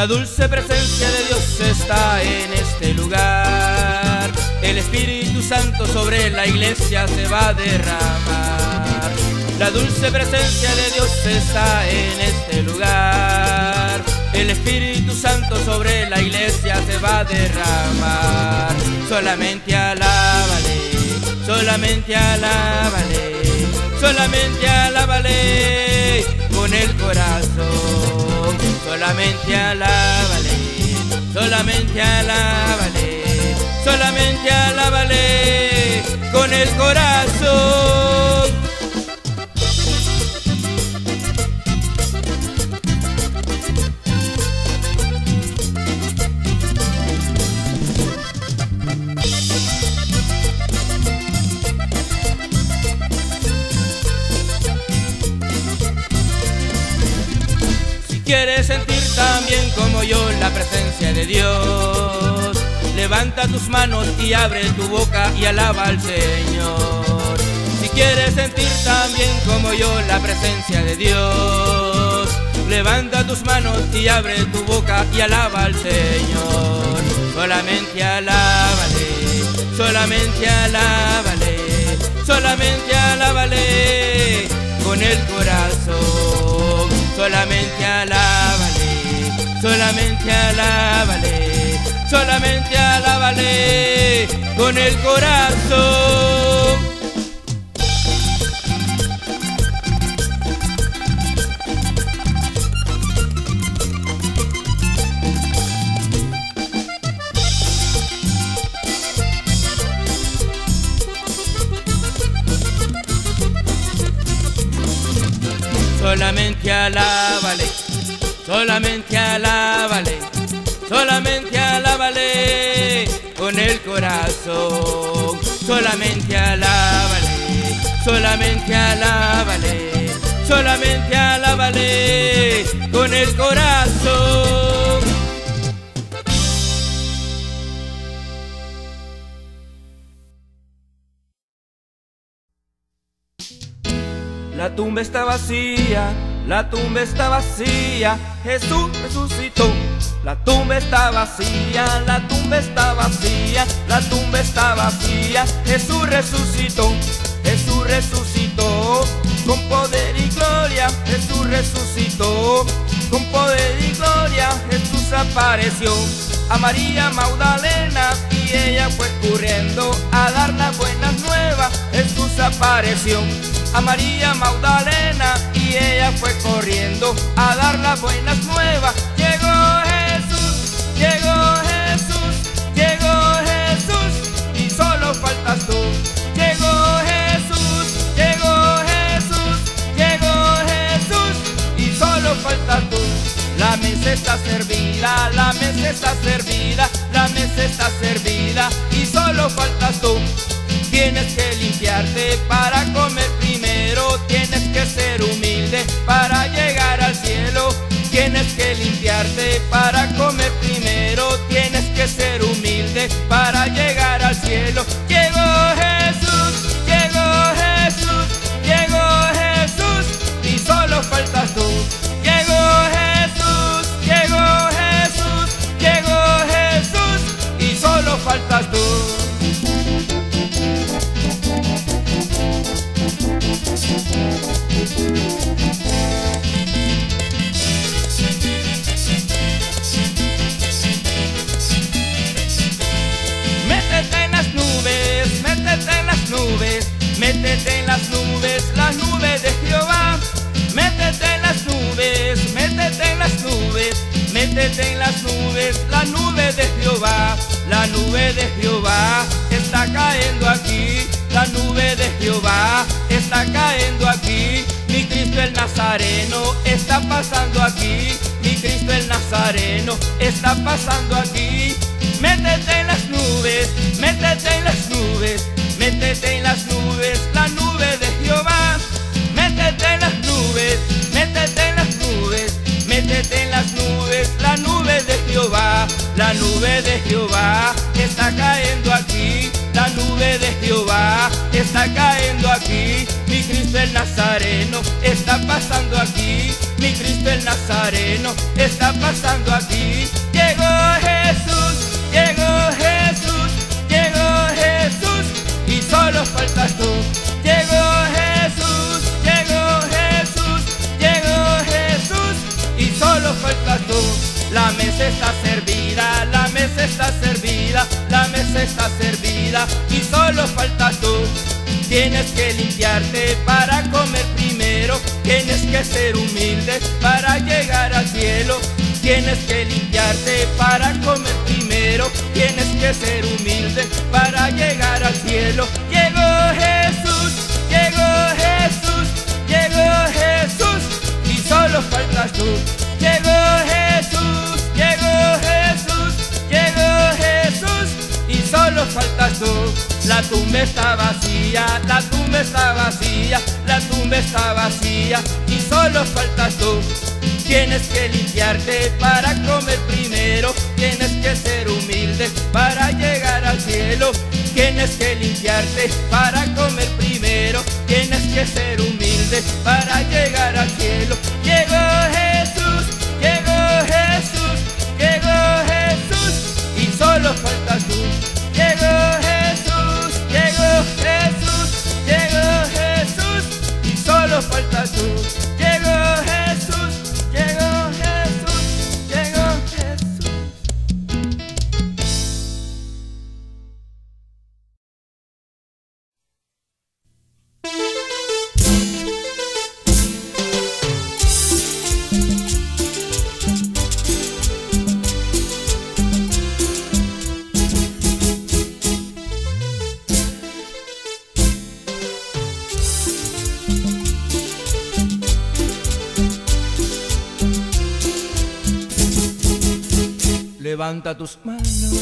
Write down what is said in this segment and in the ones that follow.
La dulce presencia de Dios está en este lugar. El Espíritu Santo sobre la iglesia se va a derramar. La dulce presencia de Dios está en este lugar. El Espíritu Santo sobre la iglesia se va a derramar. Solamente alábale, solamente alábale, solamente alábale con el corazón solamente alábale, solamente alábale, solamente alábale con el corazón. Quieres sentir también como yo la presencia de Dios, levanta tus manos y abre tu boca y alaba al Señor. Si quieres sentir también como yo la presencia de Dios, levanta tus manos y abre tu boca y alaba al Señor. Solamente alábale, solamente alábale, solamente alábale con el corazón solamente alábale, solamente alábale, solamente alábale con el corazón. Solamente alábale, solamente alábale, solamente alábale con el corazón, solamente alábale, solamente alábale, solamente alábale con el corazón. La tumba está vacía, la tumba está vacía, Jesús resucitó. La tumba está vacía, la tumba está vacía, la tumba está vacía, Jesús resucitó. Jesús resucitó. Con poder y gloria, Jesús resucitó. Con poder y gloria, Jesús apareció. A María Magdalena y ella fue corriendo a dar las buenas nuevas, Jesús apareció a María Magdalena y ella fue corriendo a dar las buenas nuevas. Llegó Jesús, llegó Jesús, llegó Jesús y solo faltas tú. Llegó Jesús, llegó Jesús, llegó Jesús y solo faltas tú. La mesa está servida, la mesa está servida, la mesa está servida y solo faltas tú. Tienes que limpiarte para comer primero, tienes que ser humilde para llegar al cielo. Tienes que limpiarte para comer primero, nube de Jehová está cayendo aquí. Mi Cristo el Nazareno está pasando aquí. Mi Cristo el Nazareno está pasando aquí. Métete en las nubes, métete en las nubes, métete en las nubes, la nube de Jehová. Métete en las nubes, métete en las nubes, métete en las nubes, la nube de Jehová, la nube de Jehová está cayendo aquí, la nube de Jehová el Nazareno está pasando aquí. Mi Cristo el Nazareno está pasando aquí. Llegó Jesús, llegó Jesús, llegó Jesús y solo faltas tú. Llegó Jesús, llegó Jesús, llegó Jesús y solo faltas tú. La mesa está servida, la mesa está servida, la mesa está servida y solo faltas tú. Tienes que limpiarte para comer primero, tienes que ser humilde para llegar al cielo. Tienes que limpiarte para comer primero, tienes que ser humilde para llegar al cielo. Llegó Jesús, llegó Jesús, llegó Jesús y solo faltas tú. Llegó Jesús, solo faltas tú. La tumba está vacía, la tumba está vacía, la tumba está vacía y solo faltas tú. Tienes que limpiarte para comer primero, tienes que ser humilde para llegar al cielo. Tienes que limpiarte para comer primero, tienes que ser humilde para llegar al cielo. Levanta tus manos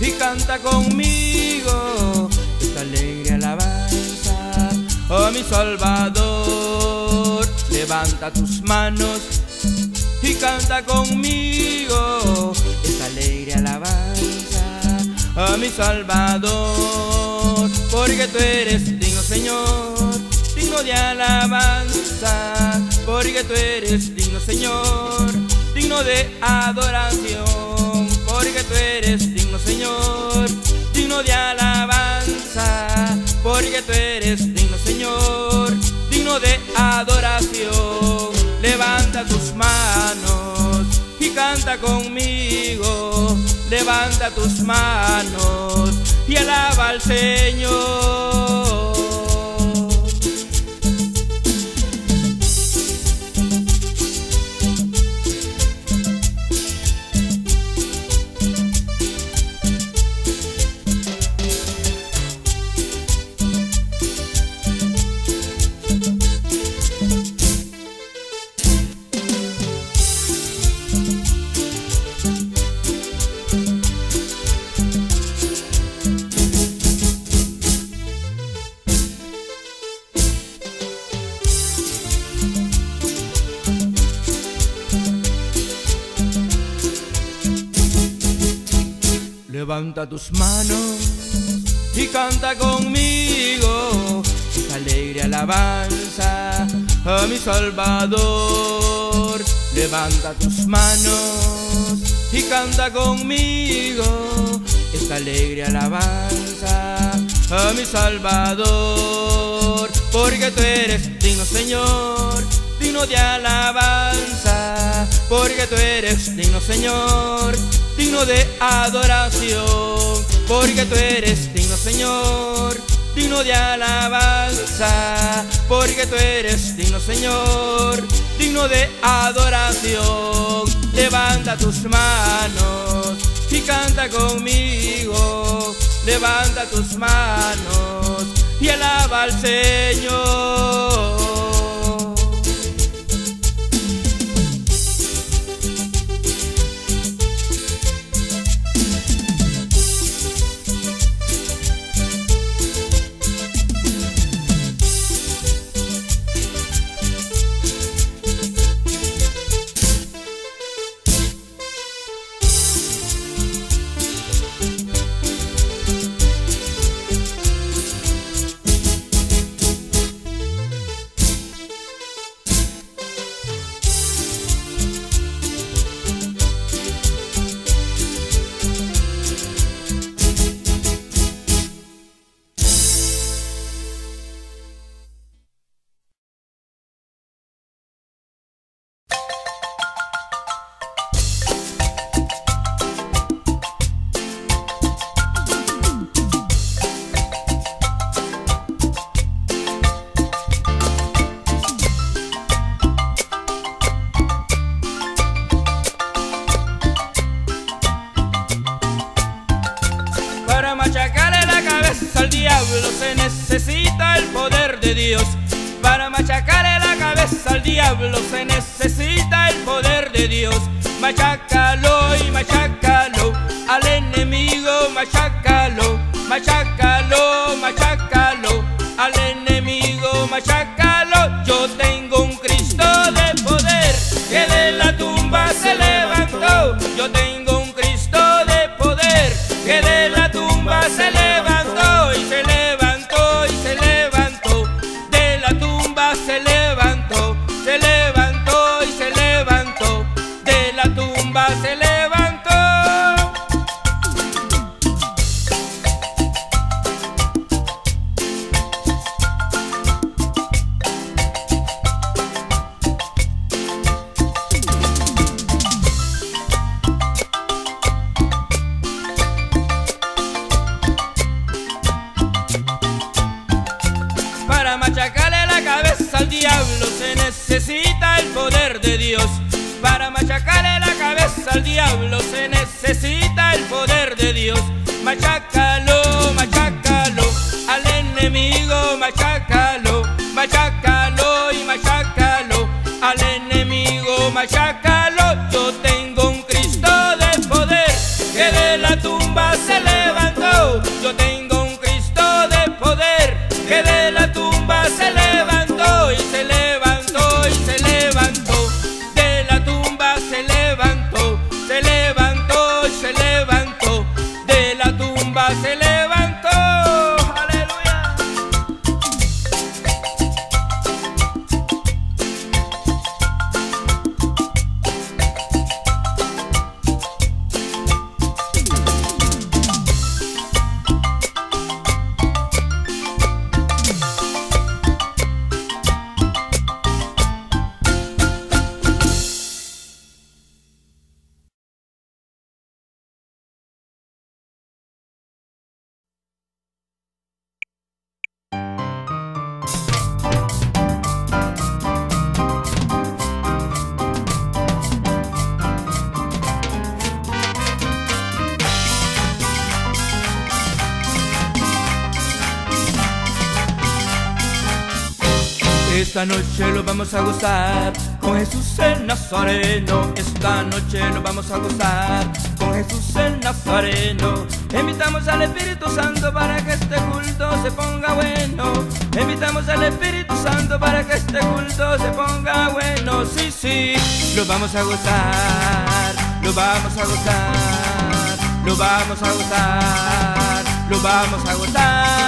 y canta conmigo esta alegre alabanza a mi Salvador. Levanta tus manos y canta conmigo esta alegre alabanza a mi Salvador. Porque tú eres digno, Señor, digno de alabanza. Porque tú eres digno, Señor digno de adoración, porque tú eres digno, Señor, digno de alabanza, porque tú eres digno, Señor, digno de adoración. Levanta tus manos y canta conmigo, levanta tus manos y alaba al Señor. Levanta tus manos y canta conmigo alegre alabanza a mi Salvador. Levanta tus manos y canta conmigo esta alegre alabanza a mi Salvador. Porque tú eres digno, Señor, digno de alabanza. Porque tú eres digno, Señor digno de adoración, porque tú eres digno, Señor, digno de alabanza, porque tú eres digno, Señor, digno de adoración. Levanta tus manos y canta conmigo, levanta tus manos y alaba al Señor. Esta noche lo vamos a gozar con Jesús el Nazareno. Esta noche lo vamos a gozar con Jesús el Nazareno. Invitamos al Espíritu Santo para que este culto se ponga bueno. Invitamos al Espíritu Santo para que este culto se ponga bueno. Sí, sí, lo vamos a gozar, lo vamos a gozar, lo vamos a gozar, lo vamos a gozar,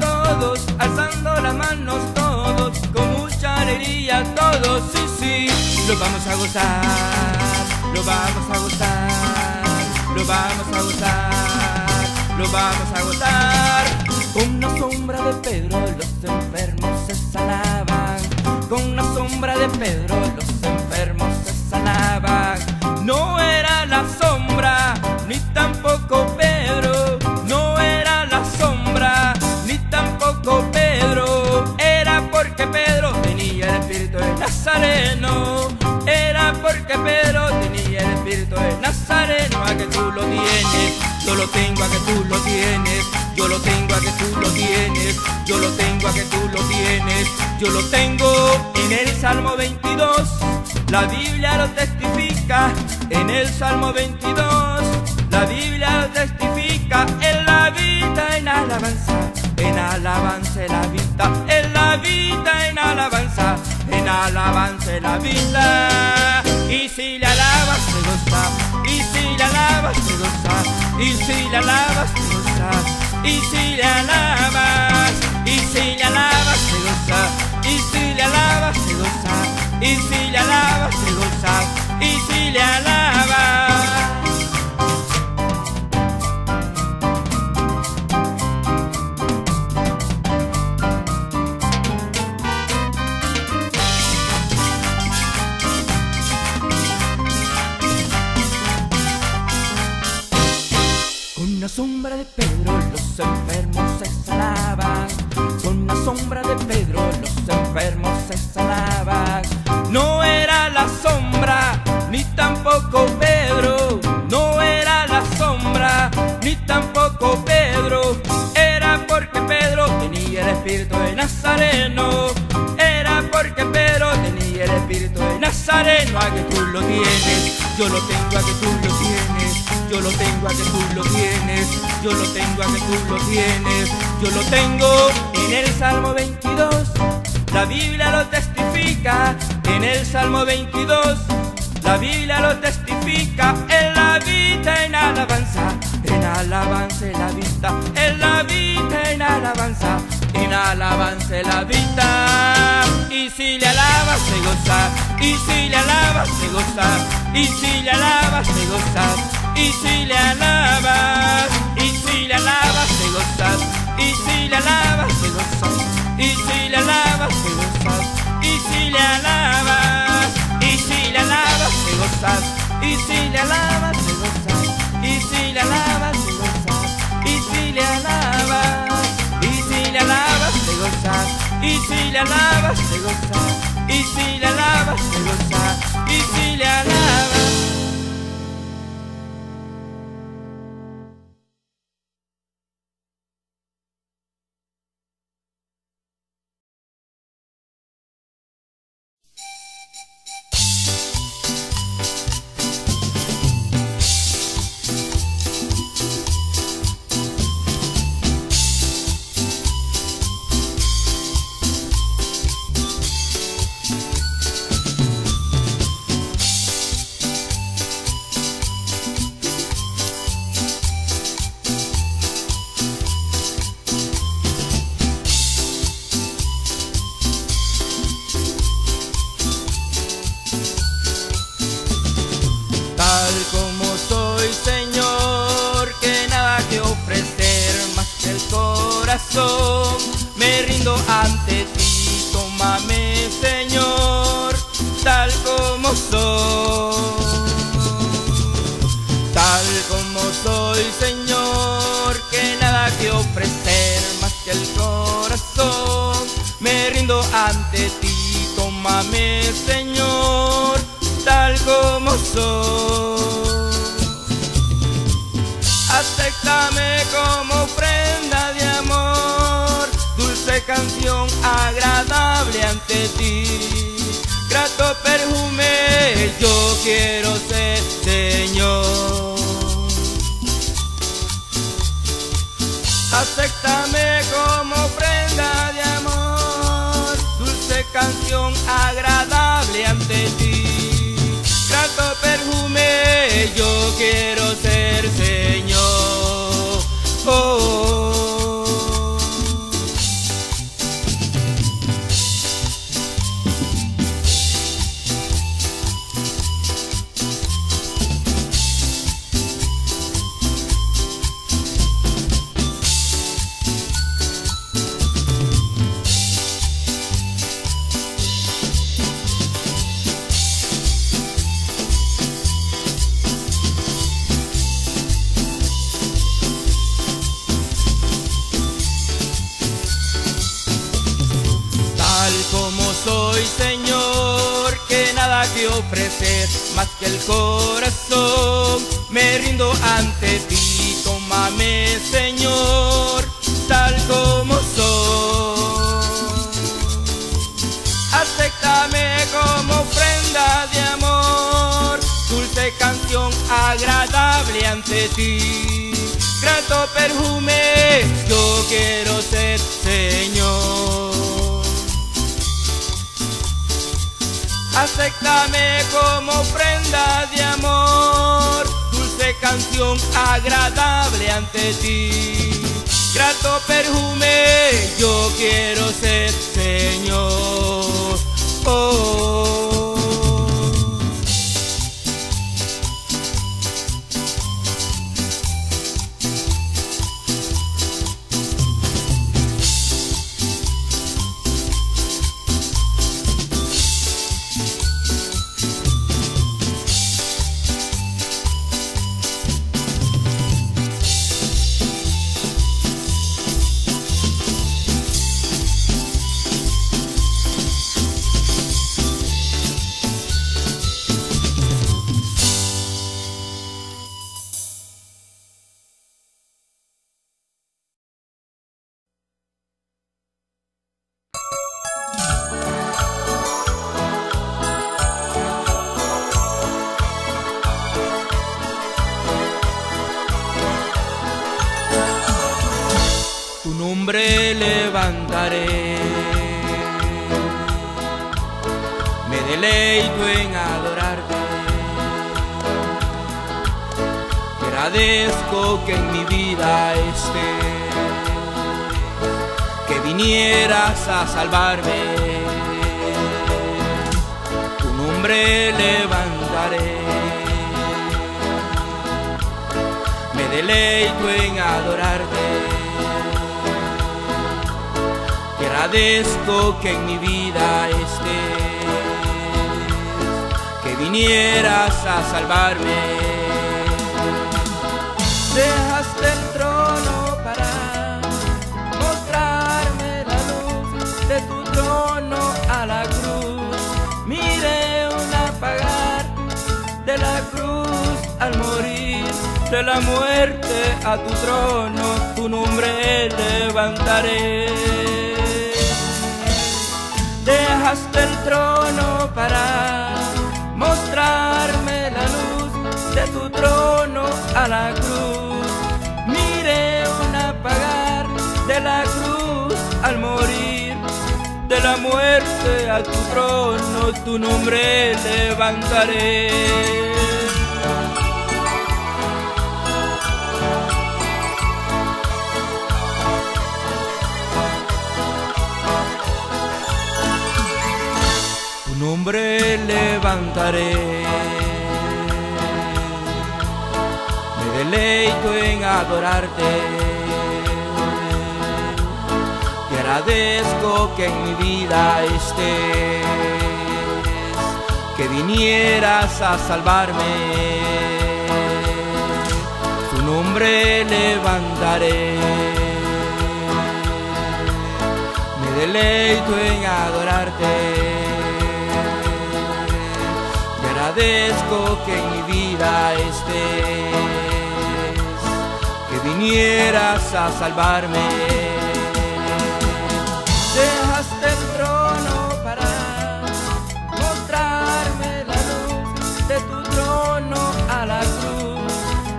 todos, alzando las manos todos, con mucha alegría todos, sí, sí, lo vamos a gozar, lo vamos a gozar, lo vamos a gozar, lo vamos a gozar. Con una sombra de Pedro los enfermos se sanaban, con una sombra de Pedro los lo tienes, yo lo tengo a que tú lo tienes, yo lo tengo a que tú lo tienes, yo lo tengo a que tú lo tienes, yo lo tengo en el Salmo 22, la Biblia lo testifica, en el Salmo 22, la Biblia lo testifica, en la vida en alabanza, en alabanza la vida, en la vida en alabanza, en alabanza la vida. Y si le alabas le alabas te goza, y si le alabas te goza, y si le alabas, y si le alabas te goza, y si le alabas te goza, y si le alabas te goza, tengo en el Salmo 22, la Biblia lo testifica, en el Salmo 22, la Biblia lo testifica, en la vida en alabanza, en alabanza la vista, en la vida en alabanza en alabanza la vida. Y si le alabas se goza, y si le alabas se goza, y si le alabas se goza, y si me rindo ante ti, tómame Señor, tal como soy. Tal como soy Señor, que nada que ofrecer más que el corazón, me rindo ante ti, tómame Señor, tal como soy. Aceptame como ofrenda de amor, dulce canción agradable ante ti, grato perfume, yo quiero ser Señor. Acéptame como ofrenda de amor, dulce canción agradable ante ti, grato perfume, yo quiero ser Señor. oh. el corazón, me rindo ante ti, tómame Señor, tal como soy. Aceptame como ofrenda de amor, dulce canción agradable ante ti, grato perfume, yo quiero. acéptame como prenda de amor, dulce canción agradable ante ti. Grato perfume, yo quiero ser Señor. oh. oh, oh. Salvarme. Tu nombre levantaré. Me deleito en adorarte agradezco que en mi vida estés, que vinieras a salvarme. De la muerte a tu trono, tu nombre levantaré dejaste el trono para mostrarme la luz de tu trono a la cruz. Mire un apagar de la cruz al morir, de la muerte a tu trono, tu nombre levantaré. Nombre levantaré. Me deleito en adorarte. Te agradezco que en mi vida estés, que vinieras a salvarme. Tu nombre levantaré. Me deleito en adorarte agradezco que en mi vida estés, que vinieras a salvarme. Dejaste el trono para mostrarme la luz de tu trono a la cruz.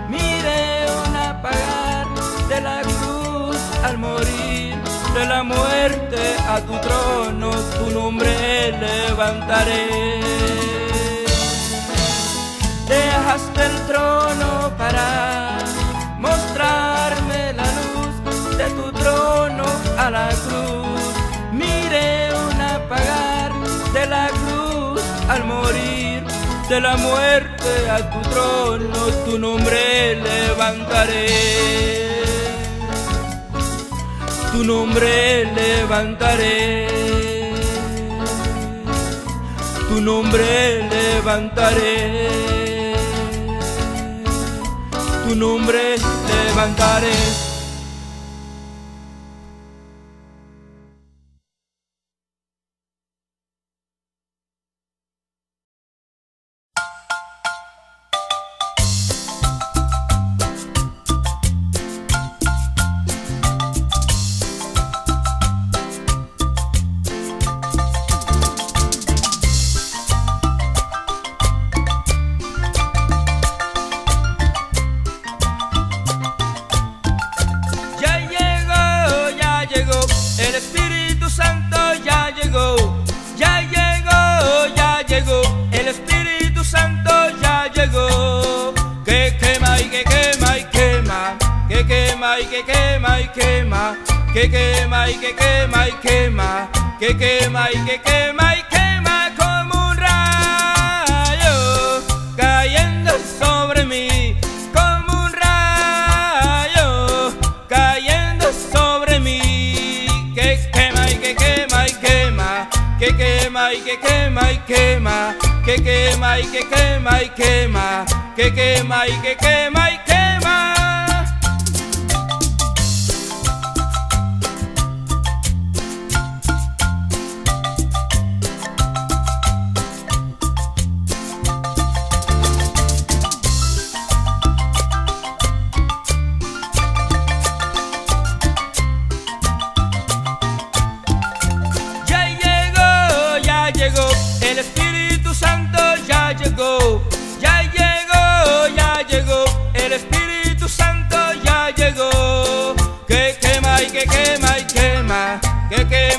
Mire un apagar de la cruz al morir de la muerte a tu trono, tu nombre levantaré dejaste el trono para mostrarme la luz de tu trono a la cruz. Mire un apagar de la cruz al morir de la muerte a tu trono, tu nombre levantaré. Tu nombre levantaré. Tu nombre levantaré tu nombre levantaré. Quema.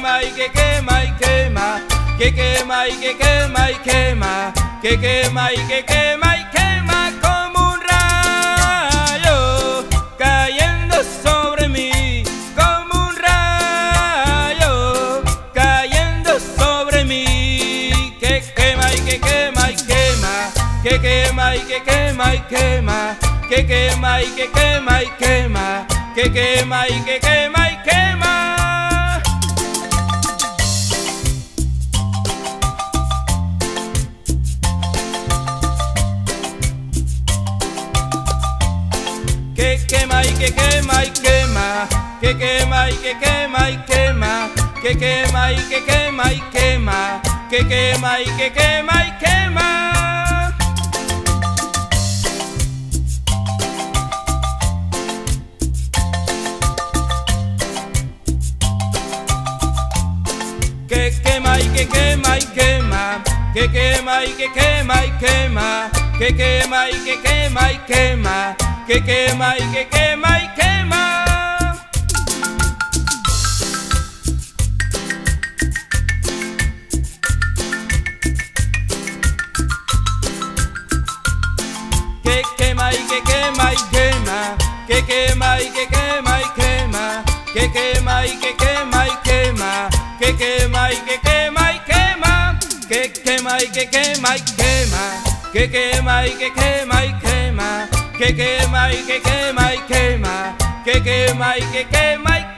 Quema y que quema y quema, que quema y que quema y quema, que quema y que quema y quema como un rayo cayendo sobre mí, como un rayo cayendo sobre mí, que quema y que quema y quema, que quema y que quema y quema, que quema y que quema y quema, que quema y que quema. Que quema y quema, que quema y que quema y quema, que quema y que quema y quema, que quema y que quema y quema. Que quema y que quema y quema, que quema y que quema y quema, que quema y que quema y quema, que quema y que quema y quema. Que quema y que quema y quema, que quema y que quema y quema, que quema y que quema y quema, que quema y que quema y quema, que quema y que quema y quema, que quema y que quema y quema, que quema y que quema y quema, que quema y que quema y quema.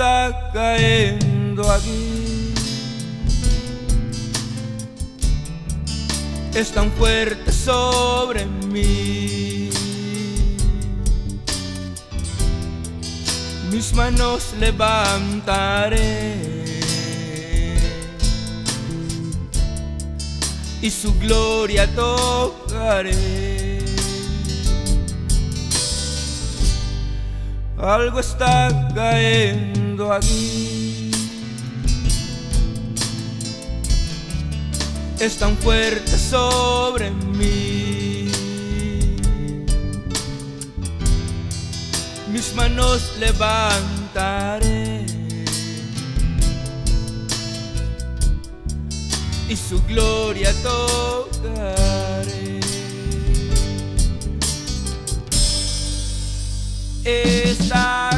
Está cayendo aquí. Es tan fuerte sobre mí. Mis manos levantaré. Y su gloria tocaré. Algo está cayendo aquí. Es tan fuerte sobre mí. Mis manos levantaré. Y su gloria tocaré. está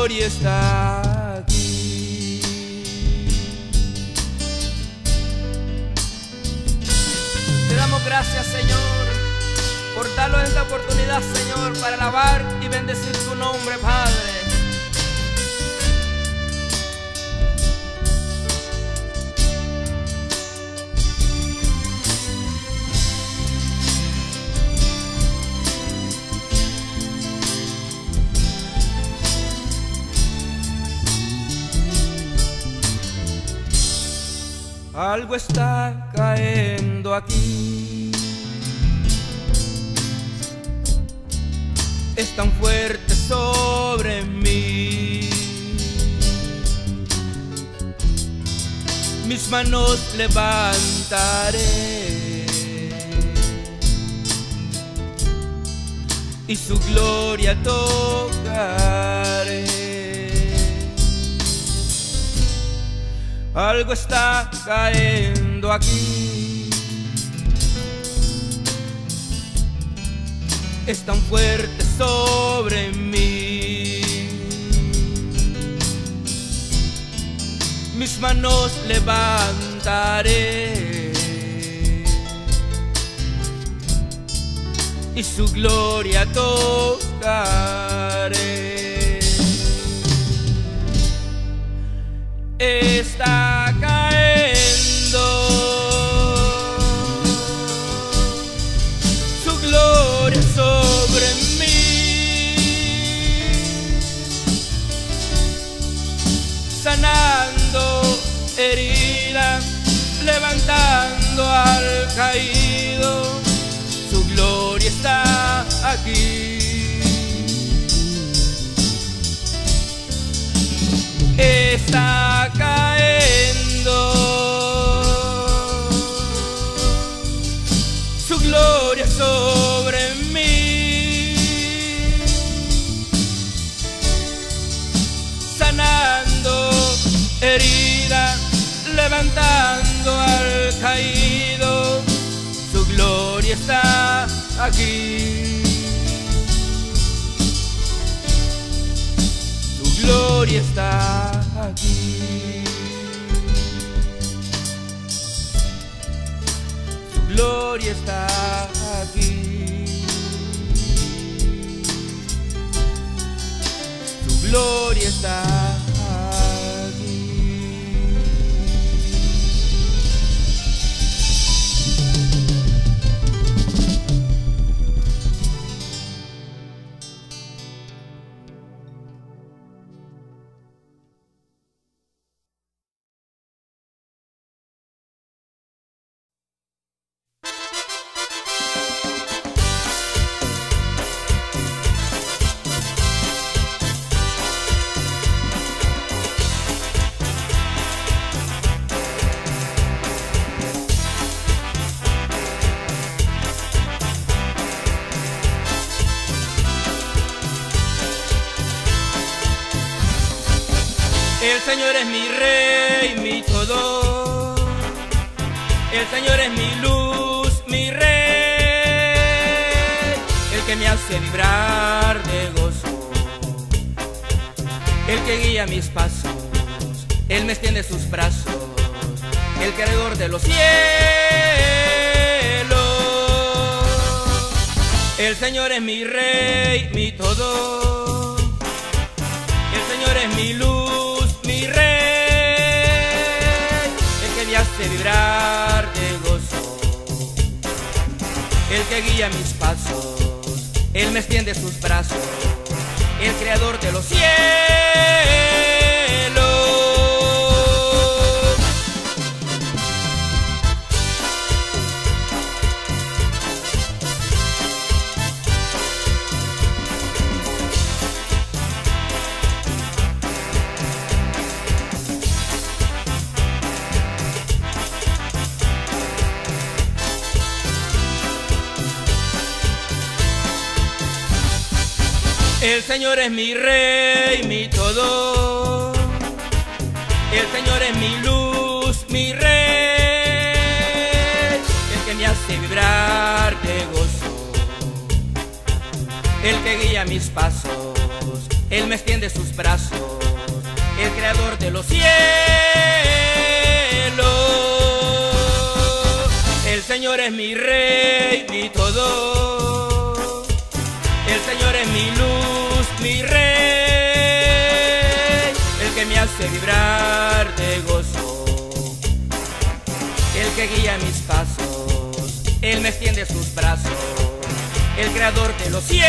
gloria está aquí. Te damos gracias, Señor, por darnos esta oportunidad, Señor, para alabar y bendecir tu nombre, Padre. Algo está cayendo aquí. Es tan fuerte sobre mí. Mis manos levantaré. y su gloria tocaré. Algo está cayendo aquí. Es tan fuerte sobre mí. Mis manos levantaré. y su gloria tocaré. Caído gloria está aquí. Está cayendo. Su gloria sobre mí, sanando heridas, levantando al caído, su está aquí. Tu gloria está aquí. Tu gloria está aquí. El creador de los cielos. El Señor es mi rey, mi todo. El Señor es mi luz hace vibrar de gozo. El que guía mis pasos, Él me extiende sus brazos, el creador de los cielos. El Señor es mi rey, mi todo. El Señor es mi luz, mi rey. El que me hace vibrar de gozo. El que guía mis pasos. Él me extiende sus brazos. El creador de los cielos. El Señor es mi rey, mi todo. Señor es mi luz, mi rey, el que me hace vibrar de gozo, el que guía mis pasos, Él me extiende sus brazos, el creador de los cielos.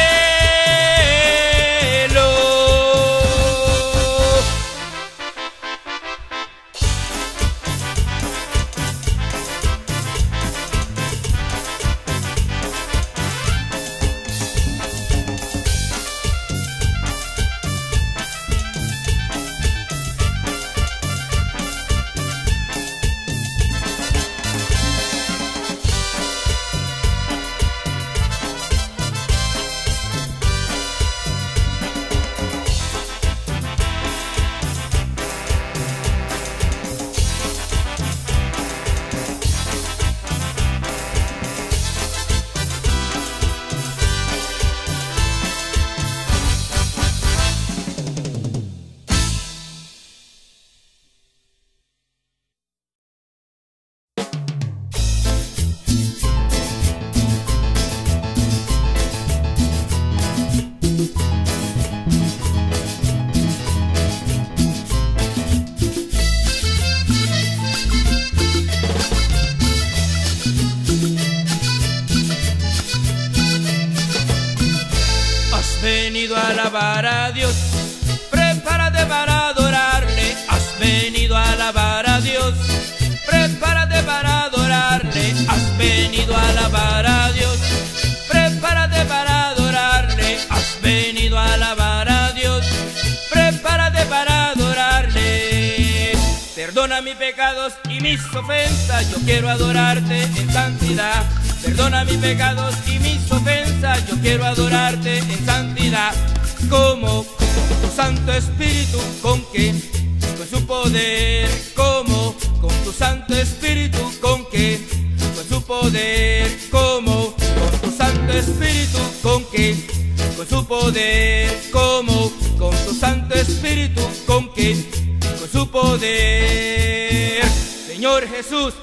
Y mis ofensas, yo quiero adorarte en santidad. Perdona mis pecados y mis ofensas, yo quiero adorarte en santidad. Como tu Santo Espíritu, con que con su poder, como con tu Santo Espíritu, con que con su poder, como con tu Santo Espíritu, con que con su poder, como con tu Santo Espíritu, con que con su poder. Señor Jesús,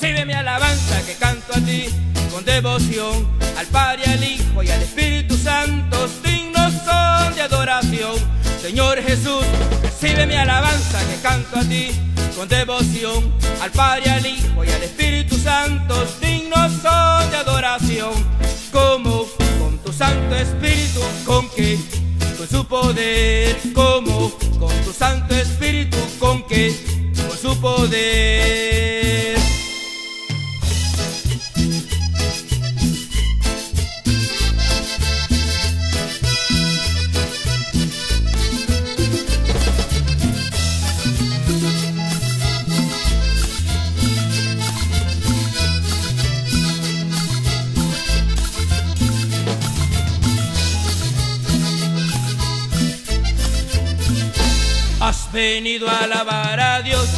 sirve mi alabanza que canto a ti con devoción al Padre, al Hijo y al Espíritu Santo, dignos son de adoración. Señor Jesús, recibe mi alabanza que canto a ti con devoción al Padre, al Hijo y al Espíritu Santo, dignos son de adoración. Como con tu Santo Espíritu, con que con su poder, como con tu Santo Espíritu, con que con su poder. Venido a alabar a Dios,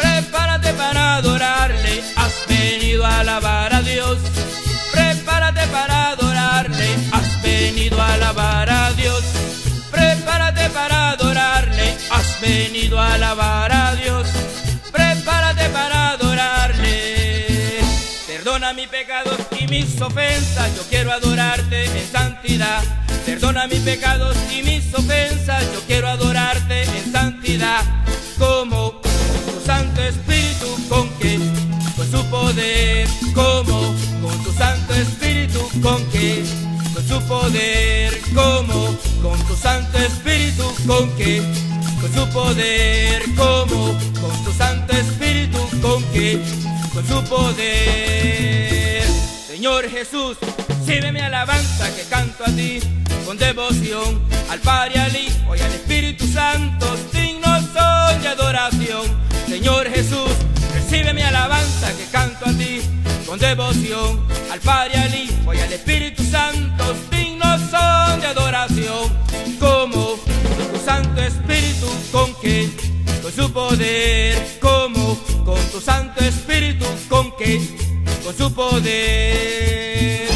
prepárate para adorarle. Has venido a alabar a Dios, prepárate para adorarle. Has venido a alabar a Dios, prepárate para adorarle. Has venido a alabar a Dios, prepárate para adorarle. Perdona mis pecados y mis ofensas, yo quiero adorarte en santidad. Perdona mis pecados y mis ofensas, con que con su poder, como con tu Santo Espíritu, con que con su poder. Señor Jesús, sirve mi alabanza que canto a ti con devoción al Padre, al Hijo y al Espíritu Santo, dignos son de adoración. Señor Jesús, recibe mi alabanza que canto a ti con devoción al Padre, al Hijo y al Espíritu Santo, su poder, como con tu Santo Espíritu, con que, con su poder.